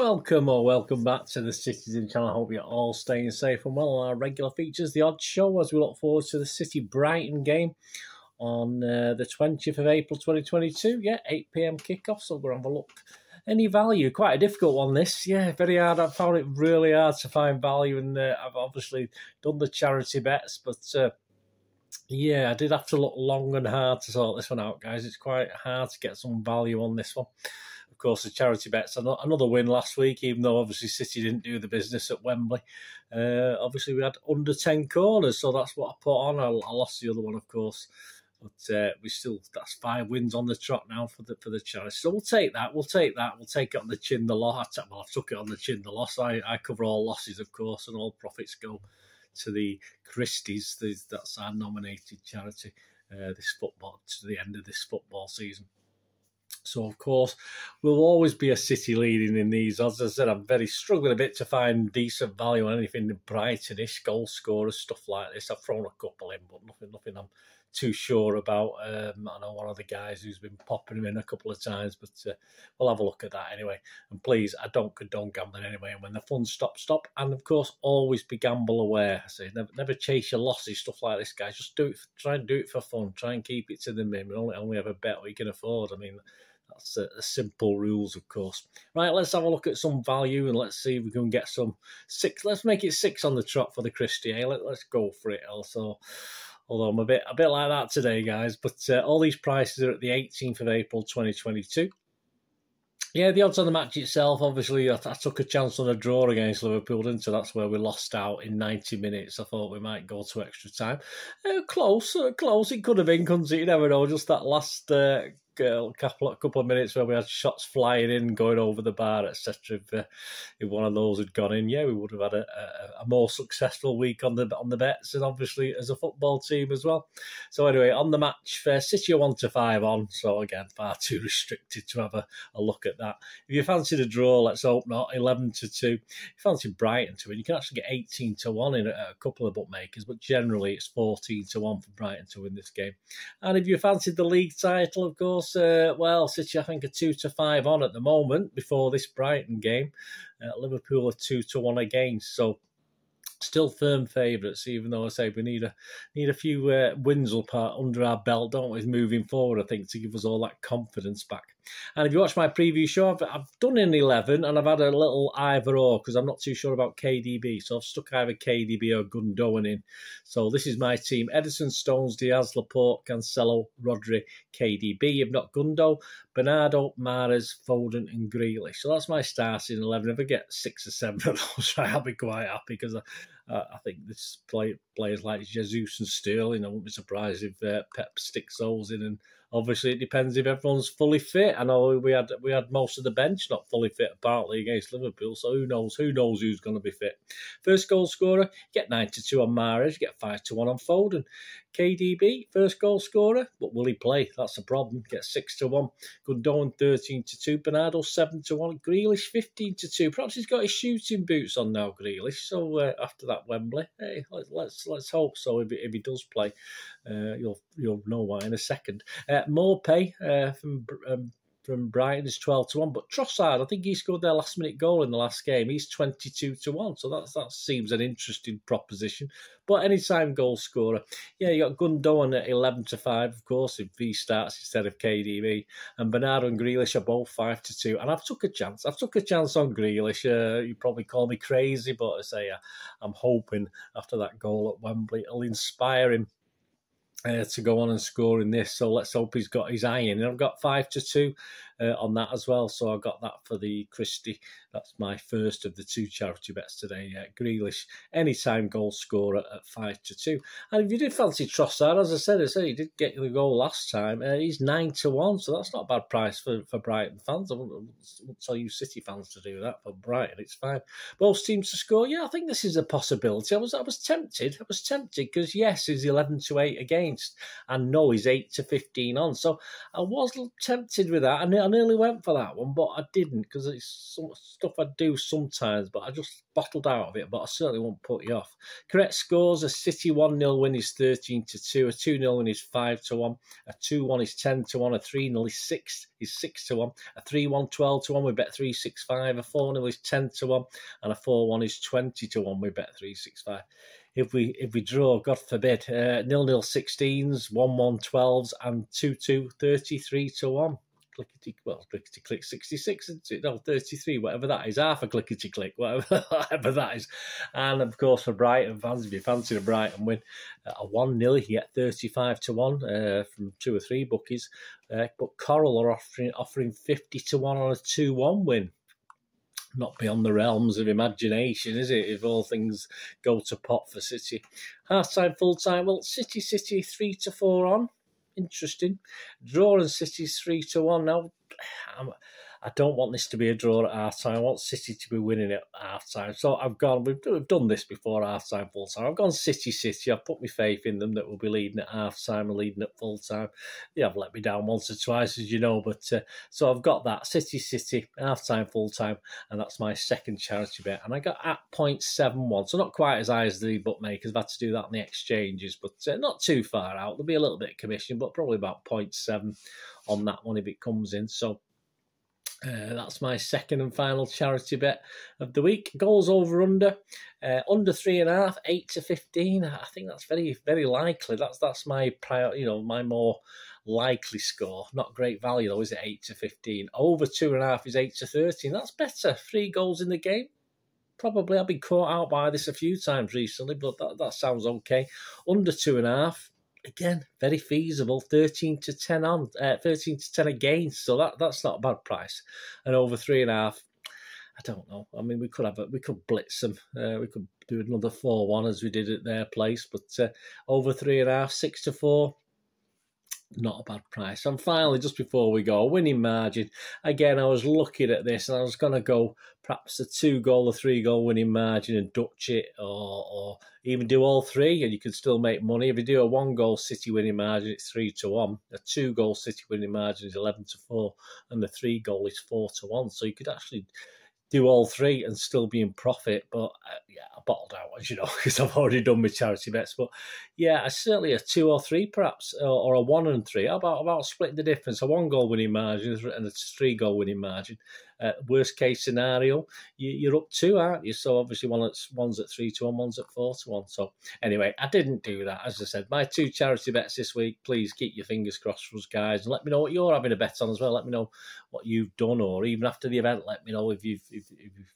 Welcome or welcome back to the Citizen channel. I hope you're all staying safe and well. Our regular features, the odd show, as we look forward to the City Brighton game on uh, the 20th of April 2022. Yeah, 8 pm kickoff, so going have a look. Any value? Quite a difficult one, this. Yeah, very hard. I found it really hard to find value, and uh, I've obviously done the charity bets, but. Uh, yeah, I did have to look long and hard to sort this one out, guys. It's quite hard to get some value on this one course, the charity bets another win last week, even though obviously City didn't do the business at Wembley. Uh, obviously, we had under 10 corners, so that's what I put on. I, I lost the other one, of course. But uh, we still that's five wins on the trot now for the for the charity. So we'll take that. We'll take that. We'll take it on the chin. The loss. Well, I took it on the chin. The loss. I, I cover all losses, of course, and all profits go to the Christies. That's our nominated charity uh, this football to the end of this football season. So, of course, we'll always be a City leading in these. As I said, I'm very struggling a bit to find decent value on anything Brightonish, goal scorers, stuff like this. I've thrown a couple in, but nothing, nothing I'm too sure about. Um, I know one of the guys who's been popping them in a couple of times, but uh, we'll have a look at that anyway. And please, I don't condone gambling anyway. And when the fun stop, stop. And of course, always be gamble aware. I say never, never chase your losses, stuff like this, guys. Just do it. Try and do it for fun. Try and keep it to the minimum. Only, only have a bet what you can afford. I mean. That's the, simple rules, of course. Right, let's have a look at some value and let's see if we can get some six. Let's make it six on the trot for the Christie. Eh? Let, us go for it. Also, although I'm a bit a bit like that today, guys. But uh, all these prices are at the 18th of April, 2022. Yeah, the odds on the match itself, obviously, I, I, took a chance on a draw against Liverpool, didn't I? That's where we lost out in 90 minutes. I thought we might go to extra time. Uh, close, uh, close. It could have been, couldn't it? You never know. Just that last uh, a couple of, couple of minutes where we had shots flying in, going over the bar, etc. If, uh, if one of those had gone in, yeah, we would have had a, a, a, more successful week on the on the bets, and obviously as a football team as well. So anyway, on the match, for City are one to five on. So again, far too restricted to have a, a look at that. If you fancy the draw, let's hope not. Eleven to two. If you fancy Brighton to win, you can actually get eighteen to one in a, a couple of bookmakers, but generally it's fourteen to one for Brighton to win this game. And if you fancied the league title, of course uh, well, City, I think, are two to five on at the moment before this Brighton game. Uh, Liverpool are two to one against. So still firm favourites, even though I say we need a need a few uh, wins up our, under our belt, don't we, moving forward, I think, to give us all that confidence back. And if you watch my preview show, I've, I've done an 11 and I've had a little either or because I'm not too sure about KDB. So I've stuck either KDB or Gundogan in. So this is my team Ederson, Stones, Dias, Laporte, Cancelo, Rodri, KDB. You've not Gundo, Bernardo, Mahrez, Foden, and Grealish. So that's my starting 11. If I get six or seven of those, I'll be quite happy because I, uh, I think this play, players like Jesus and Sterling, I wouldn't be surprised if uh, Pep sticks those in. And obviously, it depends if everyone's fully fit. I know we had we had most of the bench not fully fit, apparently against Liverpool. So who knows? Who knows who's going to be fit? First goal scorer, get nine to two on Mahrez, get five to one on Foden. KDB, first goal scorer, but will he play? That's the problem. Get six to one. Gundogan thirteen to two. Bernardo seven to one. Grealish fifteen to two. Perhaps he's got his shooting boots on now, Grealish. So uh, after that Wembley, hey, let's let's, let's hope so. If, if he does play, uh, you'll you'll know why in a second. Uh, Maupay uh, from um, from Brighton is 12 to 1. But Trossard, I think he scored their last minute goal in the last game. He's 22 to 1. So that's, that seems an interesting proposition. But anytime goal scorer. Yeah, you got Gundogan at 11 to 5, of course, if he starts instead of KDB. And Bernardo and Grealish are both 5 to 2. And I've took a chance. I've took a chance on Grealish. Uh, you probably call me crazy, but I say uh, I'm hoping after that goal at Wembley, it'll inspire him uh, to go on and score in this. So let's hope he's got his eye in. And I've got five to two uh, on that as well. So I got that for the Christie. That's my first of the two charity bets today. Uh, Grealish, anytime goal scorer at five to two. And if you did fancy Trossard, as I said, I said he did get the goal last time. Uh, he's nine to one, so that's not a bad price for, for Brighton fans. I wouldn't, wouldn't tell you City fans to do that for Brighton. It's fine. Both teams to score. Yeah, I think this is a possibility. I was I was tempted. I was tempted because yes, he's eleven to eight again against. And no, he's 8 to 15 on. So I was tempted with that. I, I nearly went for that one, but I didn't because it's some stuff I do sometimes, but I just bottled out of it. But I certainly won't put you off. Correct scores a City 1 0 win is 13 to 2, a 2 0 win is 5 to 1, a 2 1 is 10 to 1, a 3 0 is 6 is 6 to 1, a 3 1 12 to 1 we bet 365, a 4 0 is 10 to 1, and a 4 1 is 20 to 1 we bet 365 if we if we draw, God forbid, uh, nil nil 16s, 1 1 12s, and 2 2 33 to 1. Clickety, well, clickety click 66, isn't it? No, 33, whatever that is, half a clickety click, whatever, whatever that is. And of course, for Brighton fans, if you fancy a Brighton win, uh, a 1 0, you get 35 to 1 uh, from two or three bookies. Uh, but Coral are offering, offering 50 to 1 on a 2 1 win not beyond the realms of imagination, is it? If all things go to pot for City. Half time, full time. Well, City, City, three to four on. Interesting. Draw and City's three to one. Now, I'm, I don't want this to be a draw at half time. I want City to be winning at half time. So I've gone, we've, we've done this before half time, full time. I've gone City, City. I've put my faith in them that we'll be leading at half time and leading at full time. They have let me down once or twice, as you know. But uh, so I've got that City, City, half time, full time. And that's my second charity bet. And I got at 0.71. So not quite as high as the bookmakers. I've had to do that on the exchanges, but uh, not too far out. There'll be a little bit of commission, but probably about 0.7 on that one if it comes in. So uh, that's my second and final charity bet of the week. Goals over under, uh, under three and a half, eight to fifteen. I think that's very very likely. That's that's my prior, you know, my more likely score. Not great value though, is it? Eight to fifteen. Over two and a half is eight to thirteen. That's better. Three goals in the game. Probably I've been caught out by this a few times recently, but that, that sounds okay. Under two and a half, again, very feasible. Thirteen to ten on, uh, thirteen to ten against. So that that's not a bad price. And over three and a half, I don't know. I mean, we could have a, we could blitz them. Uh, we could do another four one as we did at their place. But uh, over three and a half, six to four. Not a bad price. And finally, just before we go, winning margin. Again, I was looking at this and I was going to go perhaps a two goal or three goal winning margin and Dutch it or, or even do all three and you can still make money. If you do a one goal City winning margin, it's three to one. A two goal City winning margin is 11 to four. And the three goal is four to one. So you could actually do all three and still be in profit. But uh, yeah, I bottled out, as you know, because I've already done my charity bets. But yeah, certainly a two or three, perhaps, or, a one and three. How about about splitting the difference? A one goal winning margin and a three goal winning margin. Uh, worst case scenario, you, are up two, aren't you? So obviously one that's one's at three to one, one's at four to one. So anyway, I didn't do that. As I said, my two charity bets this week. Please keep your fingers crossed for us, guys, and let me know what you're having a bet on as well. Let me know what you've done, or even after the event, let me know if you've if, if you've,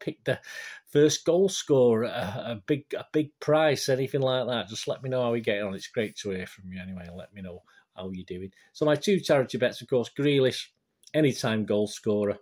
picked the first goal scorer, a, a, big a big price, anything like that. Just let me know how we get on. It's great to hear from you anyway. Let me know how you're doing. So my two charity bets, of course, Grealish anytime goal scorer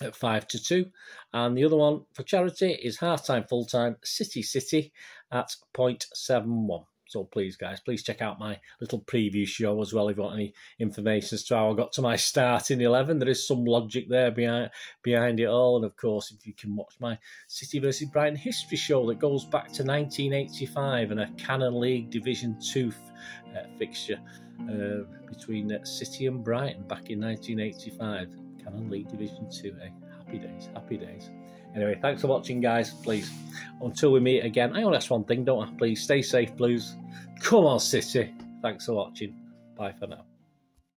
at 5 to 2. And the other one for charity is half time, full time, City City at 0.71. So please, guys, please check out my little preview show as well if you want any information as to how I got to my starting 11. There is some logic there behind, behind it all. And of course, if you can watch my City versus Brighton history show that goes back to 1985 and a Canon League Division 2 uh, fixture uh, between uh, City and Brighton back in 1985. Canon League Division 2, eh? Happy days, happy days. Anyway, thanks for watching, guys. Please, until we meet again, I only ask one thing, don't I? Please stay safe, Blues. Come on, City. Thanks for watching. Bye for now.